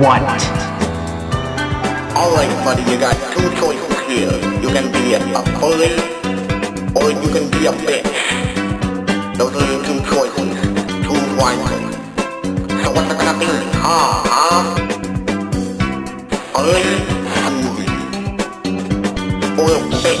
what? Alright, buddy, you got two choices here. You can be a bully, or you can be a bitch. Those are your two choices. Choose wisely. So what's it gonna be? Huh? Huh? Bully. Or a bitch.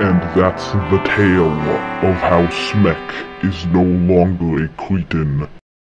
And that's the tale of how Smek is no longer a cretin.